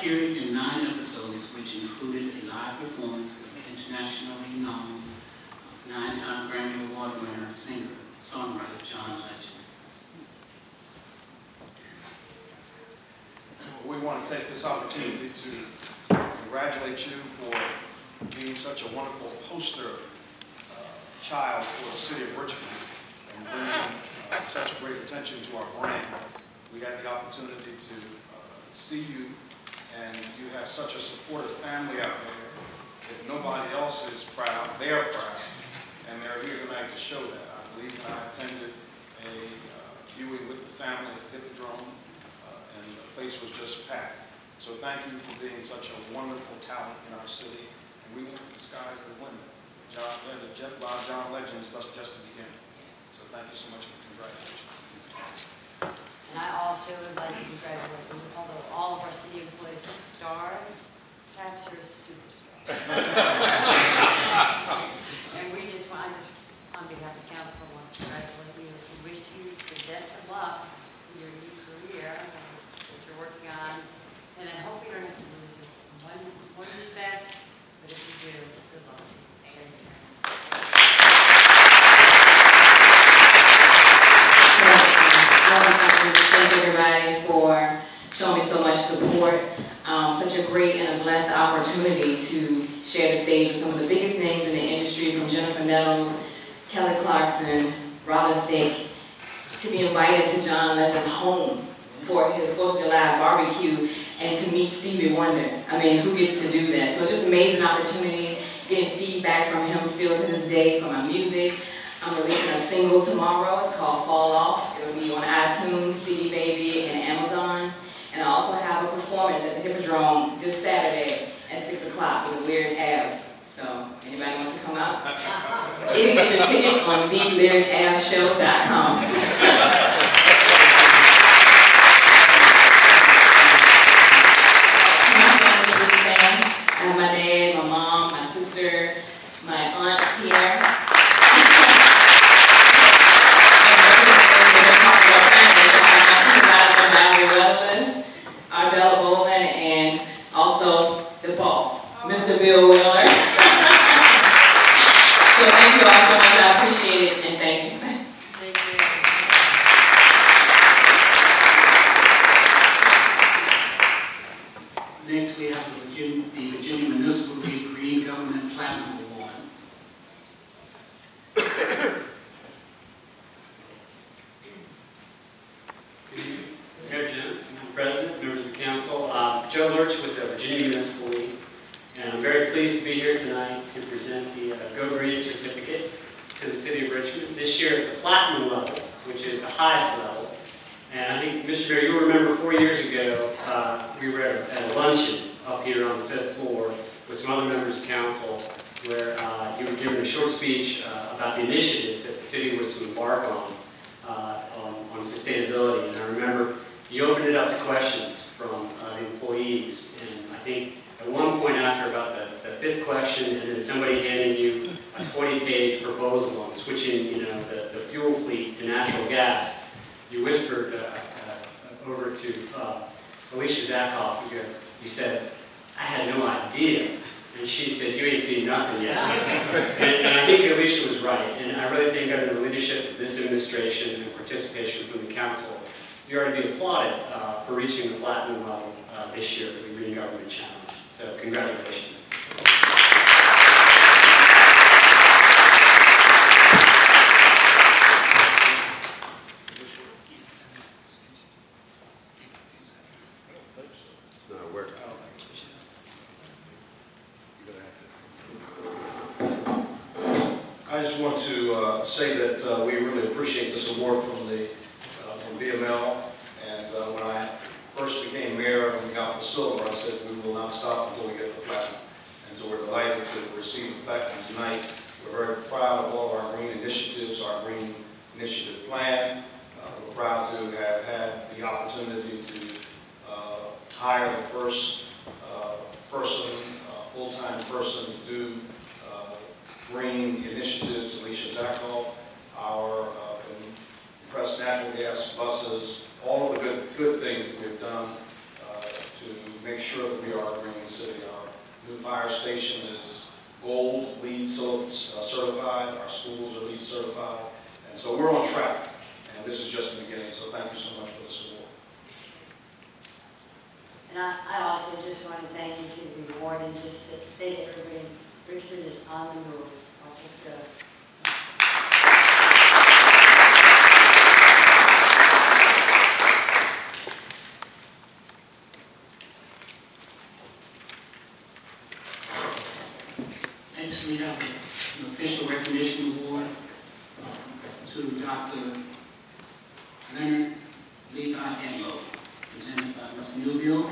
appeared in nine episodes, which included a live performance with internationally known nine-time Grammy Award winner, singer, songwriter John Legend. We want to take this opportunity to congratulate you for being such a wonderful poster uh, child for the city of Richmond and bringing uh, such great attention to our brand. We had the opportunity to uh, see you, and you have such a supportive family out there. If nobody else is proud, they're proud, and they're here tonight to show that. I believe that I attended a uh, viewing with the family at Hippodrome, uh, and the place was just packed. So thank you for being such a wonderful talent in our city, and we won't disguise the limit. John, John Legend is just just the beginning. So thank you so much and congratulations. And I also would like to congratulate you, although all of our city employees are stars, perhaps you're a superstar. And we just want, I just, on behalf of council, want to congratulate you and wish you the best of luck in your new career uh, that you're working on. And I hope you don't have to lose it in one, one respect, but if you do, good luck. Thank you. So, um, I would like to thank everybody for showing me so much support. Um, such a great and a blessed opportunity to share the stage with some of the biggest names in the industry, from Jennifer Nettles, Kelly Clarkson, Robin Thicke, to be invited to John Legend's home for his Fourth of July barbecue and to meet Stevie Wonder. I mean, who gets to do that? So just amazing opportunity, getting feedback from him still to this day for my music. I'm releasing a single tomorrow. It's called Fall Off. It'll be on Baby, and Amazon. And I also have a performance at the Hippodrome this Saturday at 6 o'clock with Lyric Ave. So, anybody wants to come out? You can get your tickets on thelyricaveshow.com. My family is fan. I have my dad, my mom, my sister, my aunt here. Ardell Bolin, and also the boss, Mr. Bill Wheeler. So thank you all so much, I appreciate it, and thank you. Thank you. Next, we have the Virginia, the Virginia Municipal League Green Government Platinum Award. Mayor President, members of the council, uh, Joe Lerch with the Virginia Municipal League, and I'm very pleased to be here tonight to present the uh, Go Green certificate to the city of Richmond. This year at the platinum level, which is the highest level. And I think, Mr. Mayor, you'll remember four years ago, uh, we were at a luncheon up here on the fifth floor with some other members of council where uh, you were giving a short speech uh, about the initiatives that the city was to embark on uh, on on sustainability. And I remember you opened it up to questions from uh, the employees, and I think at one point after about the, the fifth question, and then somebody handing you a 20-page proposal on switching, you know, the, the fuel fleet to natural gas, you whispered uh, uh, over to uh, Alicia Zatcoff, you, you said, I had no idea. And she said, you ain't seen nothing yet. and, and I think Alicia was right, and I really think under the leadership of this administration and participation from the council, you are to be applauded uh, for reaching the platinum level uh, this year for the Green Government Challenge. So congratulations. No, where? I I just want to uh, say that uh, we really appreciate this award from the, uh, from VML. And uh, when I first became mayor and we got the silver, I said we will not stop until we get the platinum. And so we're delighted to receive the platinum tonight. We're very proud of all of our green initiatives, our green initiative plan. Uh, We're proud to have had the opportunity to uh, hire the first uh, person, uh, full-time person to do uh, green initiatives, Alicia Zatcoff, our uh, compressed natural gas buses, all of the good, good things that we've done uh, to make sure that we are a green city. Our new fire station is gold LEED uh, certified, our schools are LEED certified, and so we're on track. And this is just the beginning, so thank you so much for this award. And I, I also just want to thank you for the award and just say- to everybody, Richmond is on the move. I'll just, uh, Next, we have an official recognition award uh, to Dr. Leonard Levi Edloe, presented by Ms. Newbille.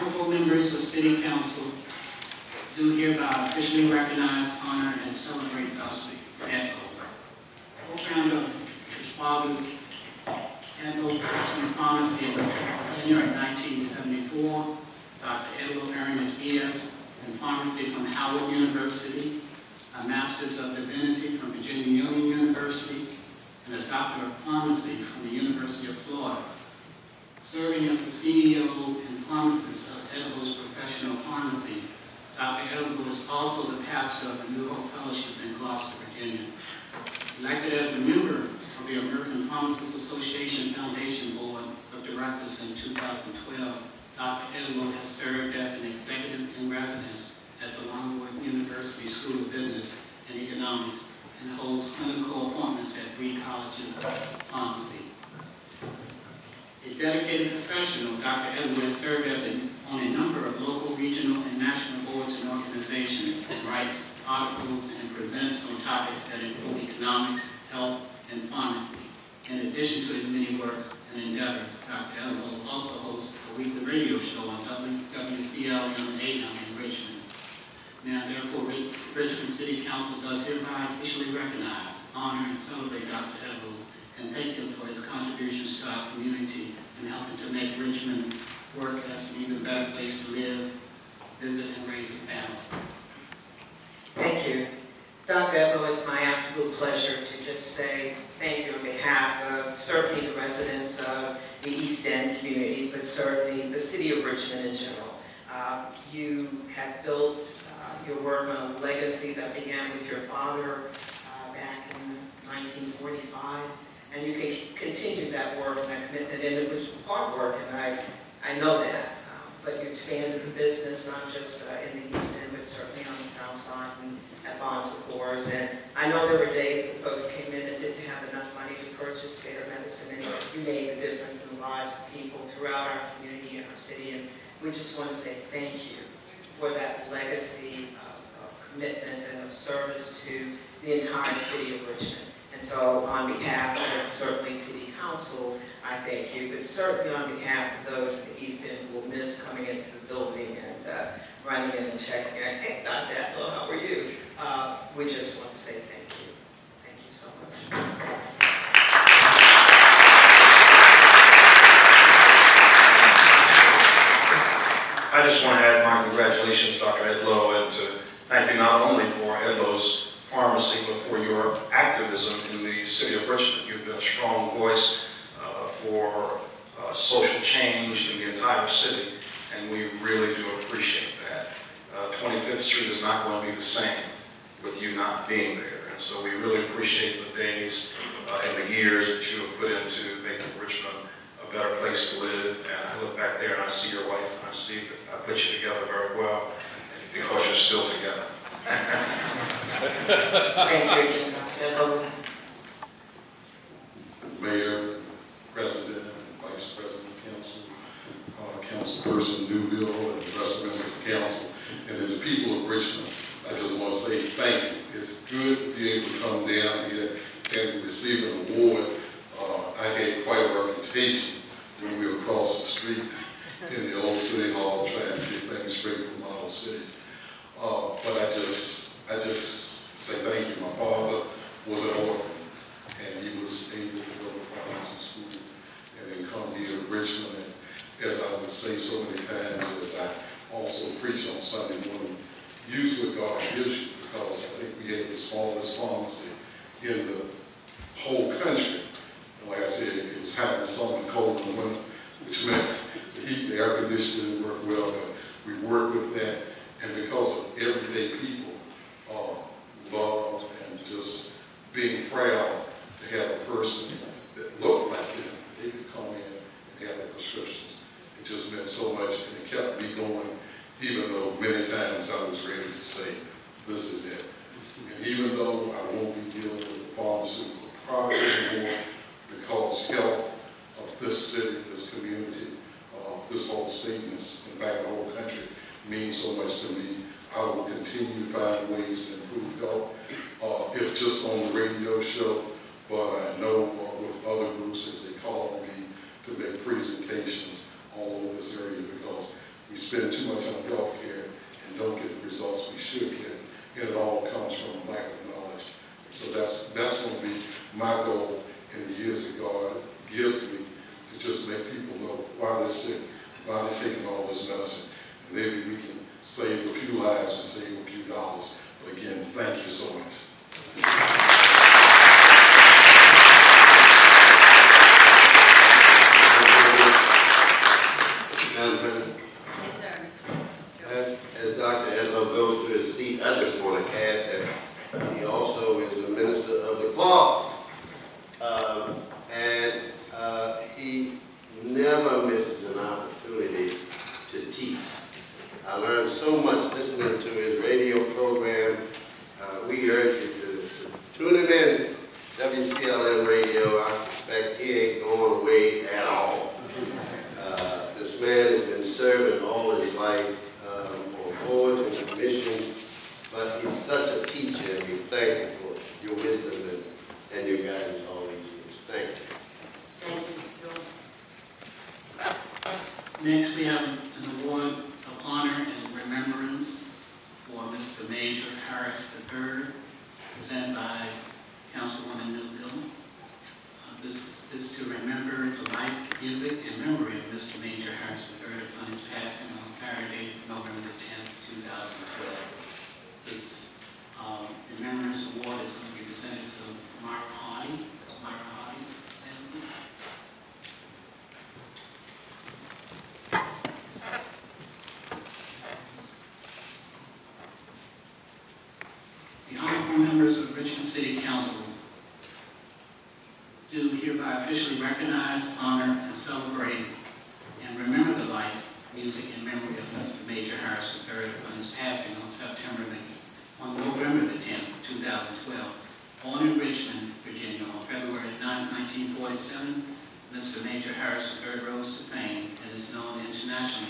Honorable members of City Council do hereby officially recognize, honor, and celebrate Dr. Edloe, co-founder of his father's Edloe Pharmacy in Virginia in 1974. Dr. Earned his BS in pharmacy from Howard University, a Master's of Divinity from Virginia Union University, and a Doctor of Pharmacy from the University of Florida. Serving as the CEO and pharmacist of Edloe's Professional Pharmacy, Dr. Edloe is also the pastor of the New Hope Fellowship in Gloucester, Virginia. Elected as a member of the American Pharmacists Association Foundation Board of Directors in 2012, Dr. Edloe has served as an executive in residence at the Longwood University School of Business and Economics and holds clinical appointments at three colleges of pharmacy. A dedicated professional, Dr. Has served as a, on a number of local, regional, and national boards and organizations, and writes articles and presents on topics that include economics, health, and pharmacy. In addition to his many works and endeavors, Dr. Edloe also hosts a weekly radio show on WWCL AM in Richmond. Now therefore, Richmond City Council does hereby officially recognize, honor, and celebrate Dr. Edloe and thank him for his contributions to our community and helping to make Richmond work as an even better place to live, visit, and raise a family. Thank you. Dr. Ebel, it's my absolute pleasure to just say thank you on behalf of certainly the residents of the East End community, but certainly the city of Richmond in general. Uh, You have built uh, your work on a legacy that began with your father uh, back in 1945, and you can continue that work and that commitment, and it was hard work, and I, I know that. But you expanded the business, not just uh, in the East End, but certainly on the South Side and at Bonds of Course. And I know there were days that folks came in and didn't have enough money to purchase their medicine, and you made a difference in the lives of people throughout our community and our city. And we just want to say thank you for that legacy of of commitment and of service to the entire city of Richmond. And so on behalf of certainly City Council, I thank you, but certainly on behalf of those in the East End who will miss coming into the building and uh, running in and checking, hey, not that, well, how are you? Uh, We just want to say thank you. Thank you so much. I just want to add my congratulations, Dr. Edloe, and to thank you not only for Edloe's pharmacy, but for your activism in the city of Richmond. You've been a strong voice for uh, social change in the entire city, and we really do appreciate that. Uh, 25th Street is not going to be the same with you not being there, and so we really appreciate the days uh, and the years that you have put into making Richmond a better place to live. And I look back there and I see your wife and I see that I put you together very well because you're still together. Thank you again, Dr. Mayor, President, Councilperson Newbille, and the rest of of council. And then the people of Richmond, I just want to say thank you. It's good to be able to come down here and receive an award. Uh, I had quite a reputation when we were across the street in the old city hall trying to get things straight for model cities. Uh, but I just, I just say thank you. My father was an orphan, and he was able to go to Providence School and then come here to Richmond. As I would say so many times, as I also preach on Sunday morning, use what God gives you, because I think we have the smallest pharmacy in the whole country. And like I said, it was hot in the and cold in the winter, which meant the heat and air conditioning didn't work well, but we worked with that. And because of everyday people, uh, love and just being proud to have a person that looked like them, they could come in and have their prescriptions. It just meant so much, and it kept me going, even though many times I was ready to say, this is it. And even though I won't be dealing with the pharmaceutical products anymore, because health of this city, this community, uh, this whole state, and in fact, the whole country, means so much to me. I will continue to find ways to improve health, uh, if just on the radio show, but I know uh, with other groups, as they call on me, to make presentations all over this area, because we spend too much on healthcare and don't get the results we should get, and it all comes from lack of knowledge. So that's, that's going to be my goal in the years that God gives me, to just make people know why they're sick, why they're taking all this medicine. And maybe we can save a few lives and save a few dollars. But again, thank you so much. Madam President, Yes, sir, Mr. as, as Dr. Edloe goes to his seat, I just want to add that he also is a minister of the cloth. Um, and, uh, he never misses an opportunity to teach. I learned so much listening to his radio program. Uh, we urge you to tune him in, WCLM radio. I suspect he ain't going away at all. Uh, This man has been serving all his life um, on boards and commissions, but he's such a teacher, and we thank you for your wisdom and, and your guidance all these years. Thank you. Thank you, Mr. Jordan. Next, we have an award of honor and remembrance for Mr. Major Harris III, presented by Councilwoman Newbille. Uh, This is to remember the life, music, and memory of Mr. Major Harris III upon his passing on Saturday, November 10, 2012. This um, remembrance award is going to be presented to Mark Hardy. Mark Hardy. Thank you. The honorable members of Richmond City Council do hereby officially recognize, honor, and celebrate, and remember the life, music, and memory of Mr. Major Harris III upon his passing on September the, on November the 10th, 2012. Born in Richmond, Virginia, on February 9, 1947, Mr. Major Harris III rose to fame and is known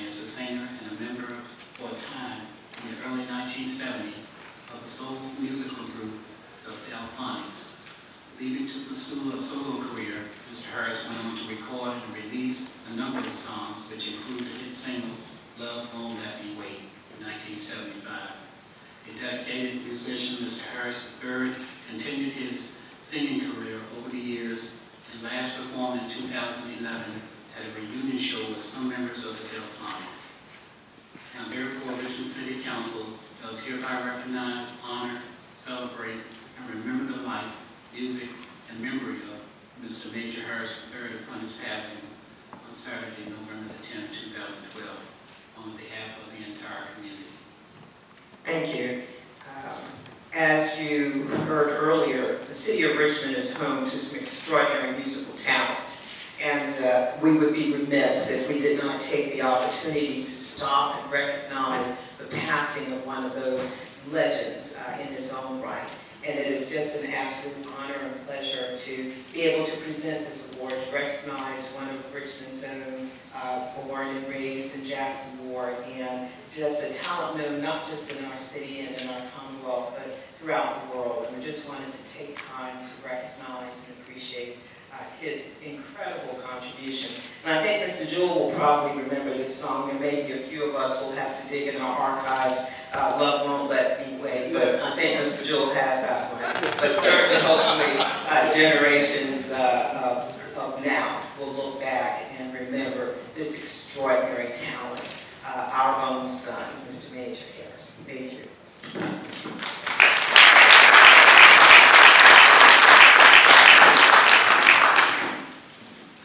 as a singer and a member for a time in the early 1970s of the soul musical group the Delfonics. Leaving to pursue a solo career, Mr. Harris went on to record and release a number of songs, which included the hit single Love Won't Let Me Wait in 1975. A dedicated musician, Mr. Harris III continued his singing career over the years and last performed in 2011 at a reunion show with some members of the Delfonics. Now therefore, Richmond City Council does hereby recognize, honor, celebrate, and remember the life, music, and memory of Mr. Major Harris III upon his passing on Saturday, November the 10th, 2012, on behalf of the entire community. Thank you. Um, As you heard earlier, the city of Richmond is home to some extraordinary musical talent. And uh, we would be remiss if we did not take the opportunity to stop and recognize the passing of one of those legends uh, in his own right. And it is just an absolute honor and pleasure to be able to present this award, to recognize one of Richmond's own, uh, born and raised in Jackson Ward, and just a talent known not just in our city and in our Commonwealth, but throughout the world. And we just wanted to take time to recognize and appreciate uh, his incredible contribution. And I think Mr. Jewell will probably remember this song, and maybe a few of us will have to dig in our archives. Uh, Love Won't Let Me Wait, but I think Mr. Jewell has that one. But certainly, hopefully, uh, generations uh, of of now will look back and remember this extraordinary talent, uh, our own son, Mr. Major Harris. Thank you.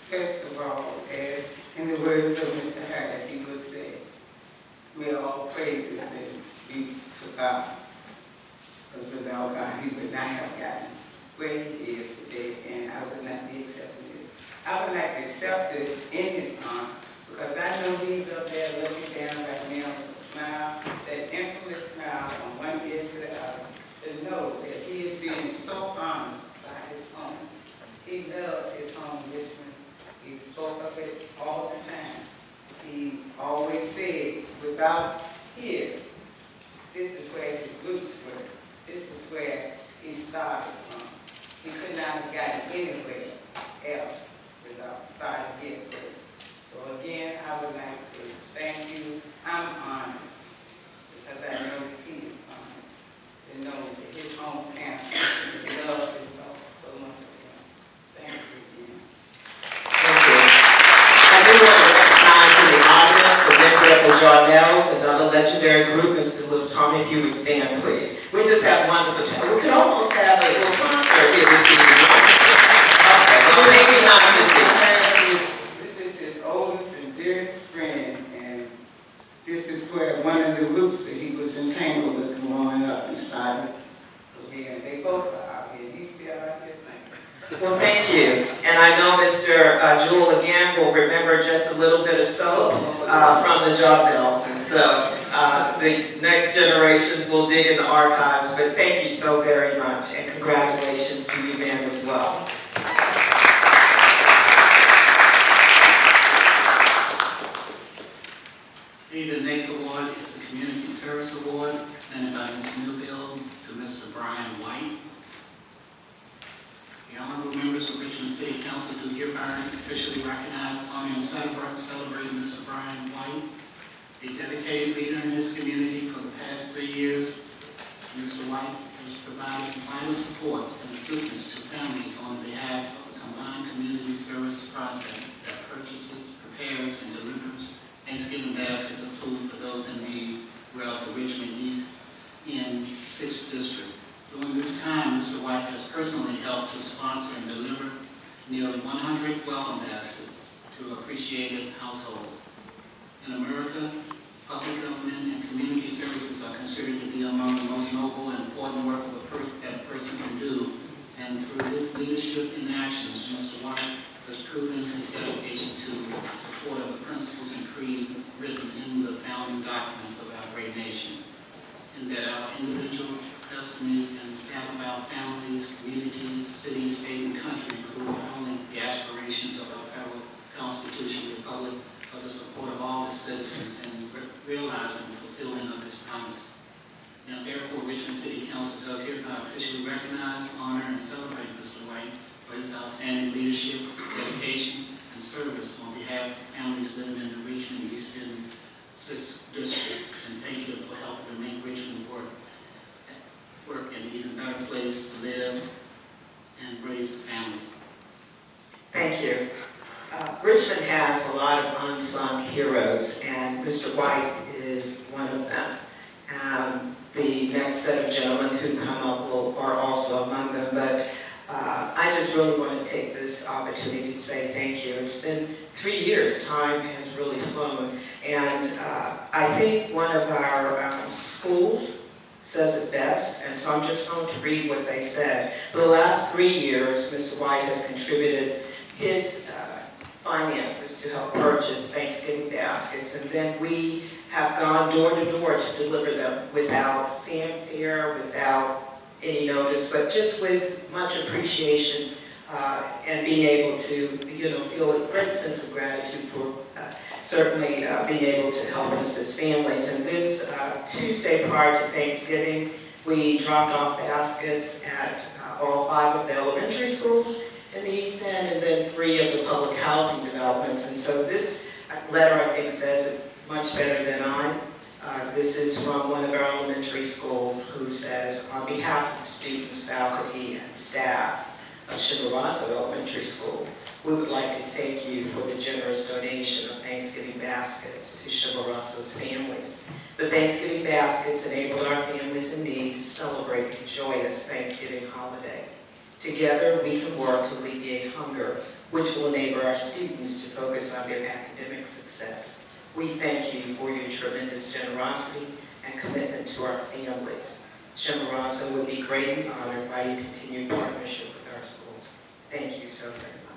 First of all, as in the words of Mr. Harris, he would say, may all praise praises and be to God. Because without God, he would not have gotten where he is today, and I would not be accepting this. I would like to accept this in his honor, because I know he's up there looking down right now with a smile, that infamous smile from one ear to the other, to know that he is being so honored by his home. He loved his home, Richmond. He spoke of it all the time. He always said, without here, this is where his roots were. This is where he started from. He could not have gotten anywhere else without starting here first. So again, I would like to thank you. I'm honored because I know he is honored to know that his hometown loves his Lord so much of him. Thank you again. Thank you. I do want to recognize in the audience a member of the another legendary group, Mr. Little Tommy, if you would stand, please. We just have wonderful time. We could almost have a little concert here this evening. Okay, well, maybe not this evening. This is his oldest and dearest friend, and this is where one of the roots that he was entangled with growing up and started. Again, they both are out here, he's still out here. Well, thank you. And I know Mr. uh, Jewell again will remember just a little bit of soap uh, from the Jarmels. And so uh, the next generations will dig in the archives. But thank you so very much, and congratulations to you, ma'am, as well. Okay, the next award is the Community Service Award presented by Ms. Newbille to Mr. Brian White. Honorable members of Richmond City Council do hereby officially recognize, and celebrate celebrate Mr. Brian White, a dedicated leader in this community for the past three years. Mr. White has provided vital support and assistance to families on behalf of the combined community service project that purchases, prepares, and delivers Thanksgiving baskets of food for those in need throughout the Richmond East in Sixth District. During this time, Mr. White has personally helped to sponsor and deliver nearly 100 welcome baskets to appreciated households. In America, public government and community services are considered to be among the most noble and important work a per- that a person can do. And through his leadership and actions, Mr. White has proven his dedication to support of the principles and creed written in the founding documents of our great nation. And that our individual destinies and of our families, communities, cities, state, and country include not only the aspirations of our federal constitutional republic, but the support of all its citizens re- realizing the fulfilling of this promise. Now therefore, Richmond City Council does hereby officially recognize, honor, and celebrate Mr. White for his outstanding leadership, dedication, and service on behalf of families living in the Richmond Eastern Sixth District. And thank you for helping to make Richmond work, work an even better place to live and raise a family. Thank you. Uh, Richmond has a lot of unsung heroes, and Mr. White is one of them. Um, The next set of gentlemen who come up will, are also among them, but uh, I just really want to take this opportunity to say thank you. It's been three years, time has really flown, and uh, I think one of our um, schools says it best, and so I'm just going to read what they said. For the last three years, Mr. White has contributed his uh, finances to help purchase Thanksgiving baskets, and then we have gone door to door to deliver them without fanfare, without any notice, but just with much appreciation uh, and being able to, you know, feel a great sense of gratitude for certainly uh, being able to help us as families. And this uh, Tuesday prior to Thanksgiving, we dropped off baskets at uh, all five of the elementary schools in the East End and then three of the public housing developments. And so this letter, I think, says it much better than I. Uh, This is from one of our elementary schools who says, on behalf of the students, faculty, and staff of Chimborazo Elementary School, we would like to thank you for the generous donation of Thanksgiving baskets to Chimborazo's families. The Thanksgiving baskets enabled our families in need to celebrate the joyous Thanksgiving holiday. Together, we can work to alleviate hunger, which will enable our students to focus on their academic success. We thank you for your tremendous generosity and commitment to our families. Chimborazo would be greatly honored by your continued partnership with our schools. Thank you so very much.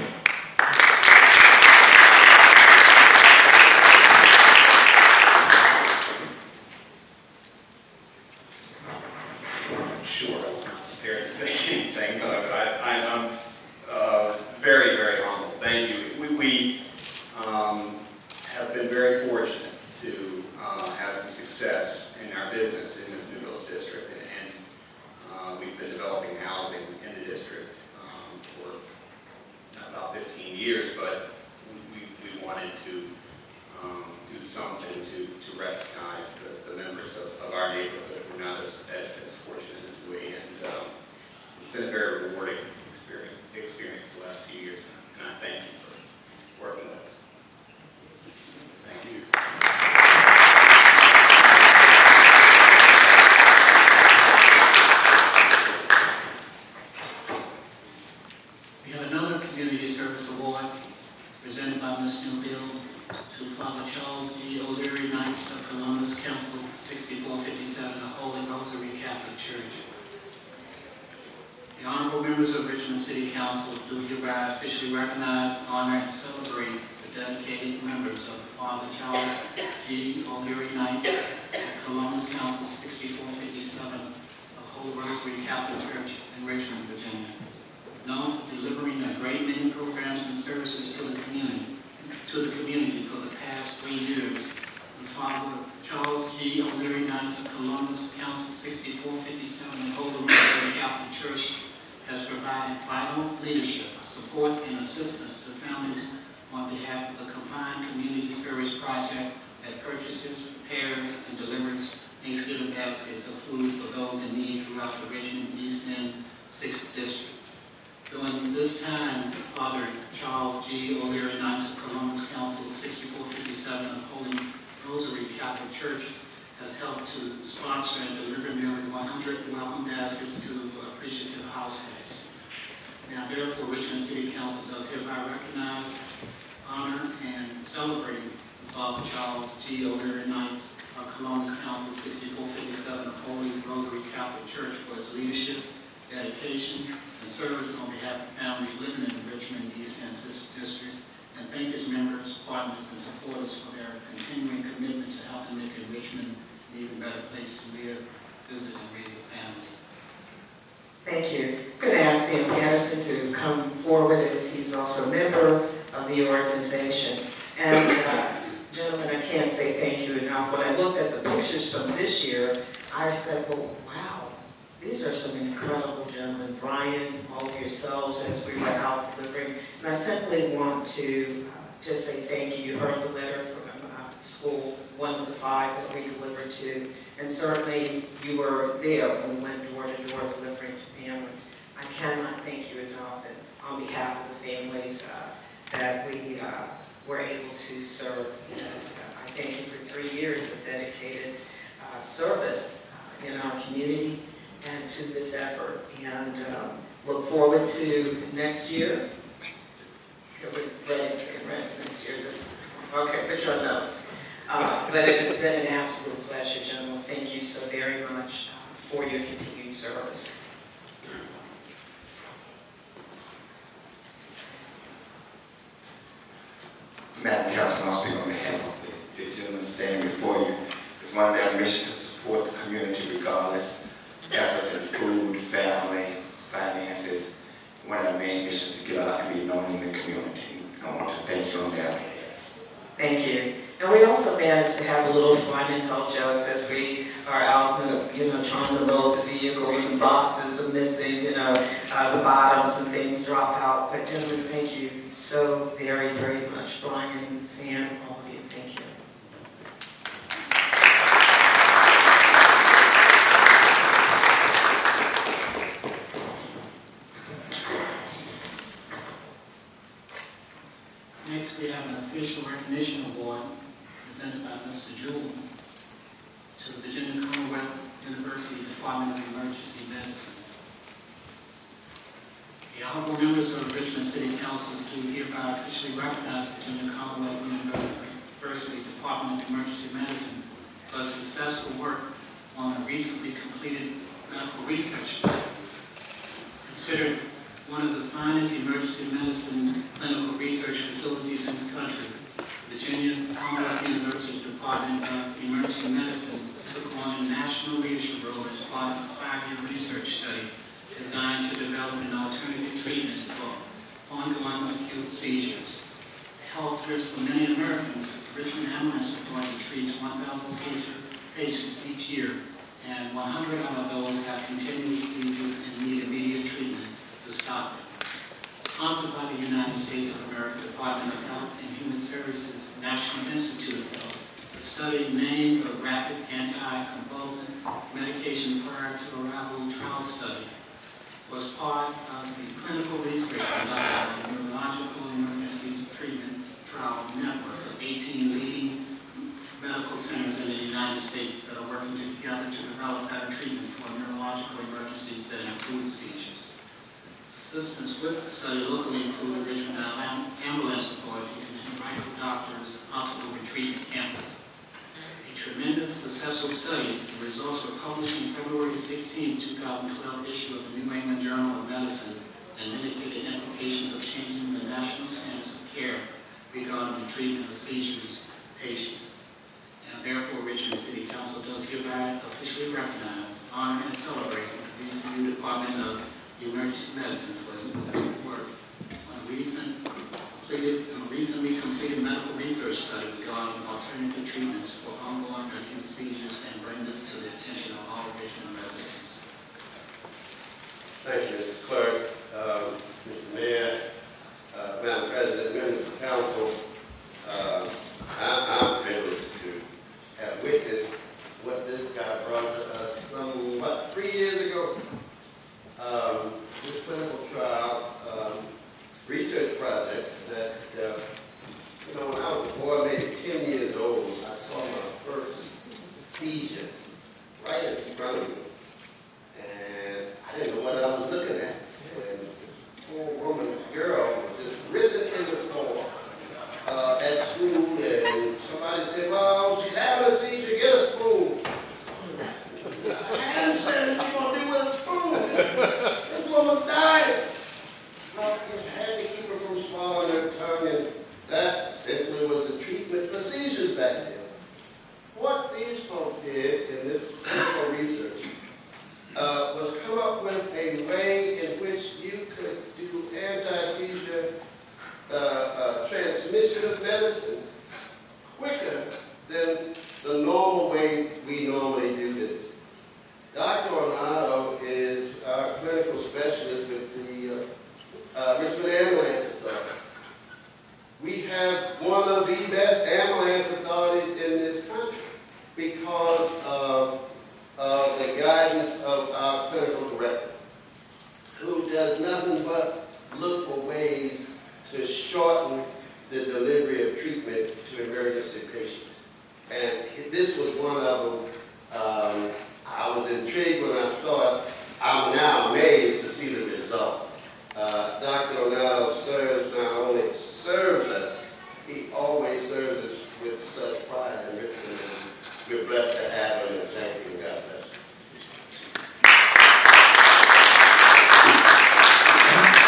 Baskets of food for those in need throughout the Richmond East End Sixth District. During this time, Father Charles G. O'Leary Knights of Columbus Council 6457 of Holy Rosary Catholic Church has helped to sponsor and deliver nearly 100 welcome baskets to appreciative households. Now therefore, Richmond City Council does hereby recognize, honor, and celebrate Father Charles G. O'Leary Knights of Columbus Council 6457 of Holy Rosary Catholic Church for its leadership, dedication, and service on behalf of families living in the Richmond East End Sis- District, and thank its members, partners, and supporters for their continuing commitment to helping make Richmond an even better place to live, visit, and raise a family. Thank you. I'm going to ask Sam Patterson to come forward as he's also a member of the organization. And uh, gentlemen, I can't say thank you enough. When I looked at the pictures from this year, I said, well, wow, these are some incredible gentlemen. Brian, all of yourselves as we were out delivering. And I simply want to uh, just say thank you. You heard the letter from uh, school, one of the five that we delivered to. And certainly you were there when we went door to door delivering to families. I cannot thank you enough and on behalf of the families uh, that we uh, were able to serve. I thank you for three years of dedicated uh, service uh, in our community and to this effort. And um, look forward to next year. Next year. Just, okay, put your notes. Uh, But it has been an absolute pleasure, General. Thank you so very much uh, for your continued service. Madam Councilman, I'll speak on behalf of the, the gentleman standing before you. It's my mission to support the community regardless efforts in food, family, finances. One of our main missions is to get out and be known in the community. I want to thank you on that behalf. Thank you. And we also managed to have a little fun and tell jokes as we are out, you know, trying to load the vehicle and boxes are missing, you know, uh, the bottoms and things drop out Thank you so very, very much. Brian, Sam, all of you. Next, we have an official recognition award presented by Mr. Jewell to the Virginia Commonwealth University Department of Emergency Medicine. The honorable members of the Richmond City Council do hereby officially recognize Virginia Commonwealth University Department of Emergency Medicine for successful work on a recently completed medical research. Considered one of the finest emergency medicine clinical research facilities in the country. Virginia Commonwealth University Department of Emergency Medicine took on a national leadership role as part of a five-year research study designed to develop an alternative treatment for ongoing acute seizures. Health risk for many Americans, Richmond Ambulance Authority treats 1,000 seizure patients each year, and 100 out of those have continuous seizures and need immediate treatment to stop it. Sponsored by the United States of America Department of Health and Human Services National Institute of Health, the study named the Rapid Anti-Convulsant Medication Prior to Arrival Trial Study was part of the clinical research conducted by the Neurological Emergencies Treatment Trial Network of 18 leading medical centers in the United States that are working together to develop better treatment for neurological emergencies that include seizures. Assistance with the study locally include the Richmond Ambulance Authority and Henrico Doctors Hospital Retreat Campus. A tremendous successful study, the results were published in February 16, 2012 issue of the New England Journal of Medicine and indicated implications of changing the national standards of care regarding the treatment of seizures patients. Therefore, Richmond City Council does hereby officially recognize, honor, and celebrate the VCU Department of Emergency Medicine for its successful work on a recent completed, on recently completed medical research study regarding alternative treatments for ongoing acute seizures and bring this to the attention of all Richmond residents. Thank you, Mr. Clerk, um, Mr. Mayor, uh, Madam President, members of the council. Uh, I- I'm witnessed what this guy brought to us from, what, three years ago? Um, This clinical trial, um, research projects that, uh, you know, when I was a boy, maybe 10 years old, I saw my first seizure right in front of me. And I didn't know what I was looking at. And this poor woman, girl, was just written in the floor uh, at school, and somebody said, well, she's having a seizure, get a spoon. I hadn't said what you gonna do with a spoon. This woman's dying. Well, you had to keep her from swallowing her tongue, and that essentially was the treatment for seizures back then. What these folks did in this clinical research uh, was come up with a way in which you could do anti-seizure uh, uh, transmission of medicine quicker than the normal way we normally do this. Dr. Ornato is our with the uh, uh, Richmond Ambulance Authority. We have one of the best ambulance authorities in this country because of of the guidance of our clinical director, who does nothing but look for ways to shorten the delivery of treatment to emergency patients. And this was one of them. Um, I was intrigued when I saw it. I'm now amazed to see the result. Uh, Dr. Ornato serves, not only serves us, he always serves us with such pride and Richmond. We're blessed to have and thank you, God bless you.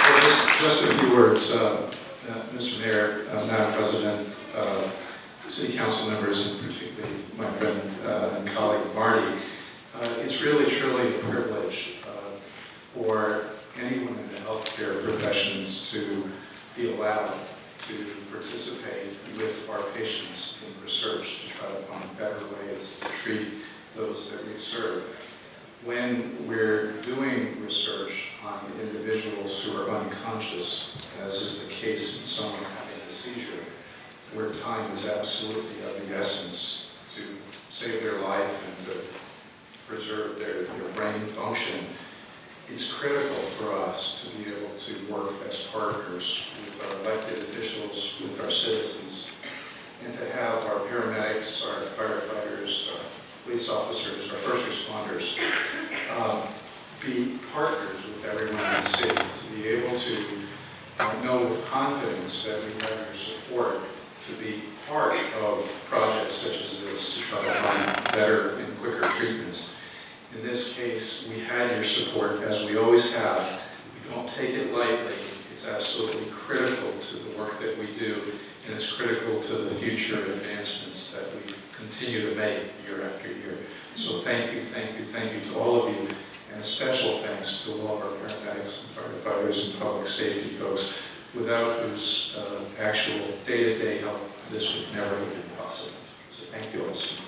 Well, just, just a few words, uh, uh, Mr. Mayor, uh, Madam President, City Council members, and particularly my friend uh, and colleague Marty. Uh, It's really truly a privilege uh, for anyone in the healthcare professions to be allowed to participate with our patients in research to try to find better ways to treat those that we serve. When we're doing research on individuals who are unconscious, as is the case in someone having a seizure, where time is absolutely of the essence to save their life and to preserve their, their brain function, it's critical for us to be able to work as partners with our elected officials, with our citizens, and to have our paramedics, our firefighters, our police officers, our first responders, um, be partners with everyone in the city, to be able to uh, know with confidence that we have your support to be part of projects such as this to try to find better and quicker treatments. In this case, we had your support, as we always have. We don't take it lightly. It's absolutely critical to the work that we do, and it's critical to the future advancements that we continue to make year after year. So thank you, thank you, thank you to all of you, and a special thanks to all of our paramedics and firefighters and public safety folks, without whose uh, actual day-to-day help, this would never have been possible. So thank you all so much.